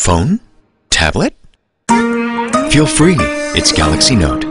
Phone? Tablet? Feel free. It's Galaxy Note.